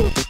Woo!